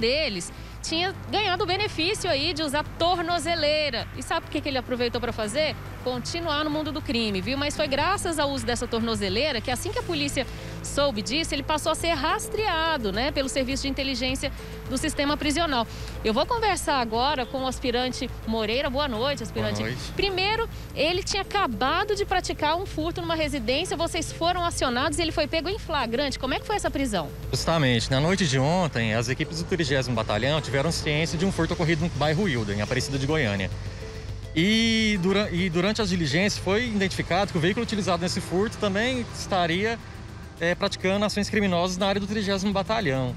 deles tinha ganhado o benefício aí de usar tornozeleira. E sabe o que, que ele aproveitou para fazer? Continuar no mundo do crime, viu? Mas foi graças ao uso dessa tornozeleira que assim que a polícia soube disso, ele passou a ser rastreado, né, pelo serviço de inteligência do sistema prisional. Eu vou conversar agora com o aspirante Moreira. Boa noite, aspirante. Boa noite. Primeiro, ele tinha acabado de praticar um furto numa residência, vocês foram acionados e ele foi pego em flagrante. Como é que foi essa prisão? Justamente, na noite de ontem, as equipes do 30 Batalhão tiveram ciência de um furto ocorrido no bairro Hilda, em Aparecida de Goiânia. E, dura, e durante as diligências foi identificado que o veículo utilizado nesse furto também estaria é, praticando ações criminosas na área do 30 Batalhão.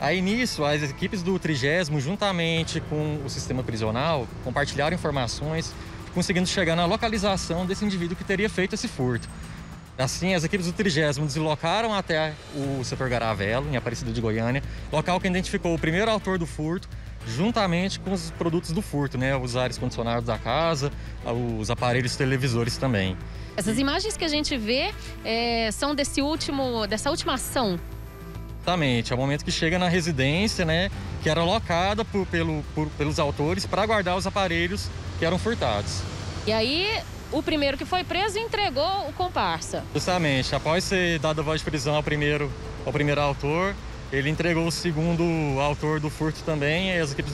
Aí nisso, as equipes do 30 juntamente com o sistema prisional, compartilharam informações, conseguindo chegar na localização desse indivíduo que teria feito esse furto. Assim, as equipes do 30 deslocaram até o setor Garavelo, em Aparecida de Goiânia, local que identificou o primeiro autor do furto, juntamente com os produtos do furto, né? Os ares condicionados da casa, os aparelhos televisores também. Essas imagens que a gente vê é, são desse último, dessa última ação Exatamente, é o momento que chega na residência, né, que era locada por, pelo, por, pelos autores para guardar os aparelhos que eram furtados. E aí, o primeiro que foi preso entregou o comparsa. Justamente, após ser dada voz de prisão ao primeiro, ao primeiro autor, ele entregou o segundo autor do furto também, e as equipes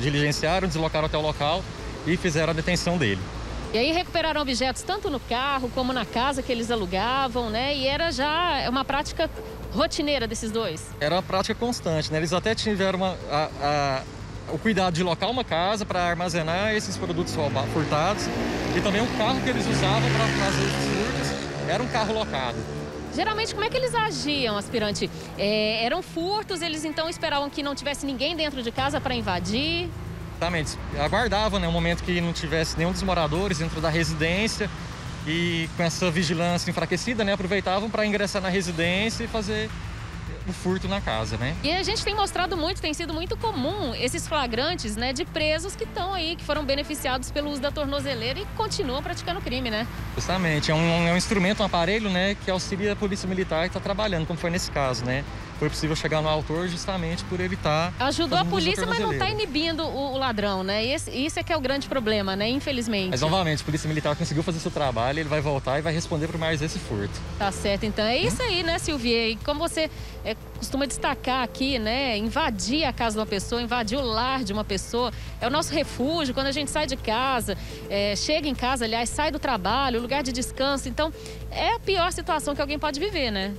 diligenciaram, deslocaram até o local e fizeram a detenção dele. E aí recuperaram objetos tanto no carro como na casa que eles alugavam, né? E era já uma prática rotineira desses dois? Era uma prática constante, né? Eles até tiveram uma, a, a, o cuidado de locar uma casa para armazenar esses produtos furtados e também um carro que eles usavam para fazer os furtos era um carro locado. Geralmente, como é que eles agiam, aspirante? É, eram furtos, eles então esperavam que não tivesse ninguém dentro de casa para invadir? Exatamente. Aguardavam né, um momento que não tivesse nenhum dos moradores dentro da residência e com essa vigilância enfraquecida, né, aproveitavam para ingressar na residência e fazer o furto na casa, né? E a gente tem mostrado muito, tem sido muito comum esses flagrantes, né, de presos que estão aí, que foram beneficiados pelo uso da tornozeleira e continuam praticando crime, né? Justamente, é um, é um instrumento, um aparelho, né, que auxilia a polícia militar que está trabalhando, como foi nesse caso, né? Foi possível chegar no autor justamente por. Tá Ajudou a polícia, mas não está inibindo o, o, ladrão, né? Esse, isso é que é o grande problema, né? Infelizmente. Mas novamente, a polícia militar conseguiu fazer seu trabalho, ele vai voltar e vai responder por mais esse furto. Tá certo, então. É isso aí, né, Silvia? E como você costuma destacar aqui, né? Invadir a casa de uma pessoa, invadir o lar de uma pessoa. É o nosso refúgio quando a gente sai de casa, é, chega em casa, aliás, sai do trabalho, lugar de descanso. Então, é a pior situação que alguém pode viver, né?